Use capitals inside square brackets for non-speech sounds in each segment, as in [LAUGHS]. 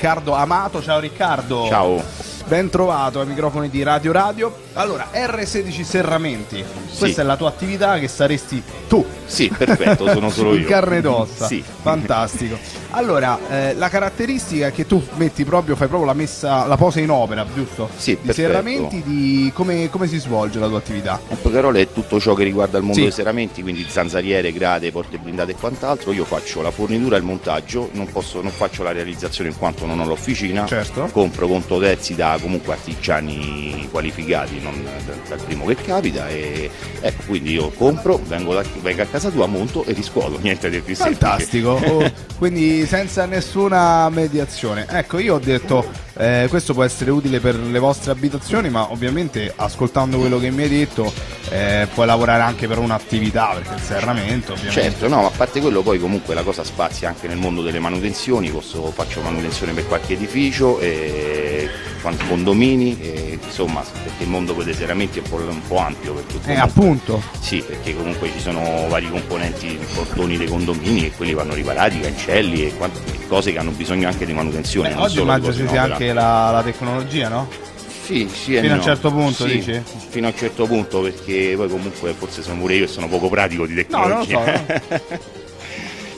Riccardo Amato. Ciao Riccardo. Ciao. Ben trovato ai microfoni di Radio Radio. Allora, R16 Serramenti, questa Sì. è la tua attività che saresti tu. Sì, perfetto, sono [LAUGHS] solo In io. carne ed ossa. Sì. Fantastico. Allora, eh, la caratteristica è che tu metti proprio, fai proprio la messa, la posa in opera, giusto? Sì, Di perfetto. serramenti, di come, come si svolge la tua attività? In poche parole è tutto ciò che riguarda il mondo Sì. dei serramenti, quindi zanzariere, grade, porte blindate e quant'altro. Io faccio la fornitura e il montaggio, non, posso- non faccio la realizzazione in quanto non ho l'officina. Certo. Compro conto terzi da comunque artigiani qualificati, non da- dal primo che capita. E ecco, quindi io compro, vengo, da- vengo a casa tua, monto e riscuoto, [LAUGHS] niente di più semplice. Fantastico, [LAUGHS] Oh, quindi senza nessuna mediazione. Ecco, io ho detto, eh, questo può essere utile per le vostre abitazioni, ma ovviamente ascoltando quello che mi hai detto, eh, puoi lavorare anche per un'attività, perché il serramento ovviamente... Certo, no, ma a parte quello poi comunque la cosa spazia anche nel mondo delle manutenzioni, posso, faccio manutenzione per qualche edificio, e quanti condomini, e, insomma, perché il mondo dei serramenti è un po', un po' ampio. Perché Eh, comunque- appunto. Sì, perché comunque ci sono vari componenti, portoni dei condomini e quelli vanno riparati, cancelli e quant- e cose che hanno bisogno anche di manutenzione. Beh, oggi immagino ci sia anche la, la tecnologia, no? Sì, sì Fino a un no. certo punto, Sì, dici? Fino a un certo punto, perché poi comunque forse sono pure io e sono poco pratico di No, tecnologia. so. [LAUGHS]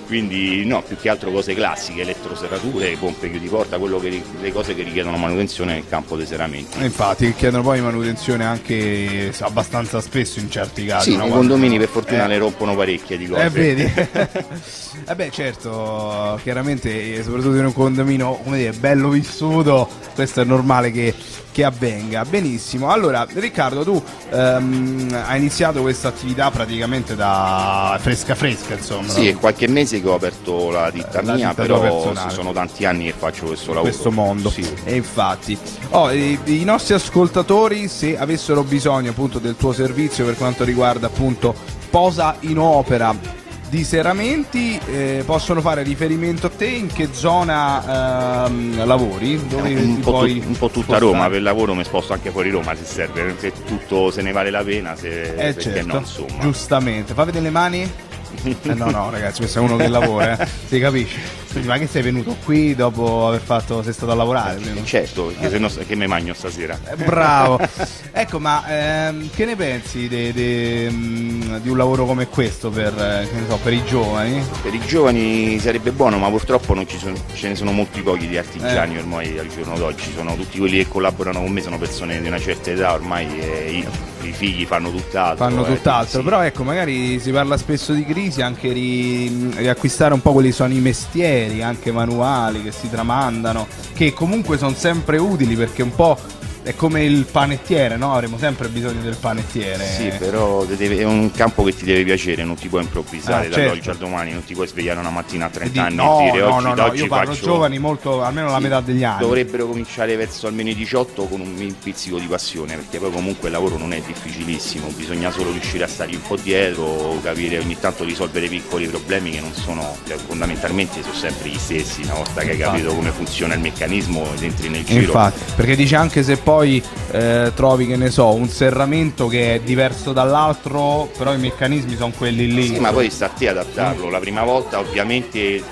Quindi no, più che altro cose classiche, elettroserrature, pompe chiudi porta, quello che, le cose che richiedono manutenzione nel campo dei serramenti. E Infatti, che chiedono poi manutenzione anche abbastanza spesso in certi casi. Sì, no? i condomini per fortuna Eh. le rompono parecchie di cose. Eh, vedi? [LAUGHS] eh beh, certo, chiaramente, eh, soprattutto in un condominio, come dire, bello vissuto, questo è normale che, che avvenga. Benissimo. Allora, Riccardo, tu ehm, hai iniziato questa attività praticamente da fresca fresca, insomma. Sì, è qualche mese che ho aperto la ditta La mia, ditta però sono tanti anni che faccio questo lavoro. questo mondo. Sì. E infatti, oh, i, i nostri ascoltatori, se avessero bisogno appunto del tuo servizio per quanto riguarda appunto posa in opera di serramenti, eh, possono fare riferimento a te in che zona ehm, lavori? Dove un, po tu- un po' tutta spostare? Roma, per lavoro mi sposto anche fuori Roma se serve, se tutto se ne vale la pena, se, Eh certo, no, insomma. giustamente. Fa vedere le mani? [LAUGHS] Eh, no, no, ragazzi, questo è uno che lavora, eh. si capisce. Quindi, ma che sei venuto qui dopo aver fatto, sei stato a lavorare? prima? Certo, perché se no che mi magno stasera? Eh, Bravo. [LAUGHS] ecco, ma ehm, che ne pensi de- de- mm, di un lavoro come questo per, eh, che ne so, per i giovani? Per i giovani sarebbe buono, ma purtroppo non ci sono- ce ne sono molti pochi di Eh. artigiani ormai al giorno d'oggi. Sono tutti quelli che collaborano con me, sono persone di una certa età ormai i, i figli fanno tutt'altro. Fanno eh, tutt'altro, sì. però ecco, magari si parla spesso di crisi, anche ri- riacquistare un po' quelli che sono i mestieri, anche manuali che si tramandano, che comunque sono sempre utili perché un po' è come il panettiere, no? Avremo sempre bisogno del panettiere. Sì, però deve- è un campo che ti deve piacere, non ti puoi improvvisare Ah, dall'oggi certo. al domani, non ti puoi svegliare una mattina a E 30 di- anni no, e dire no, oggi, no, no, oggi io parlo faccio... giovani molto, almeno la Sì, metà degli anni. Dovrebbero cominciare verso almeno i 18 con un pizzico di passione, perché poi comunque il lavoro non è difficilissimo, bisogna solo riuscire a stargli un po' dietro, capire ogni tanto risolvere piccoli problemi che non sono, cioè, fondamentalmente sono sempre gli stessi, una volta che hai capito come funziona il meccanismo ed entri nel giro. Infatti, perché dice anche se poi eh, trovi che ne so, un serramento che è diverso dall'altro, però i meccanismi sono quelli lì. Sì, ma poi sta a te adattarlo. La prima volta ovviamente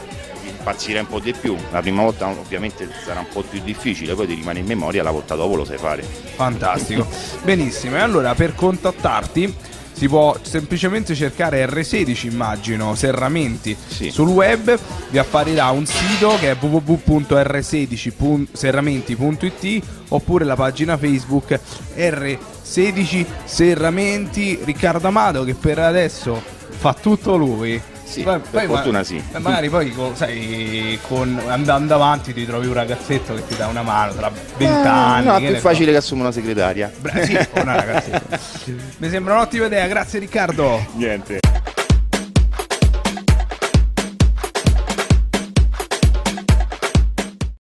impazzirai un po' di più, la prima volta ovviamente sarà un po' più difficile, poi ti rimane in memoria, la volta dopo lo sai fare. Fantastico. Benissimo, e allora per contattarti si può semplicemente cercare R16 immagino, serramenti Sì. sul web, vi apparirà un sito che è www.r16serramenti.it oppure la pagina Facebook R16 Serramenti Riccardo Amato che per adesso fa tutto lui. Sì, per fortuna sì. eh, Magari poi con- sai, con- andando avanti ti trovi un ragazzetto che ti dà una mano tra 20 anni. no, è più facile che assuma una segretaria. Bra- sì, una ragazzetta. [LAUGHS] Mi sembra un'ottima idea, grazie Riccardo. Niente.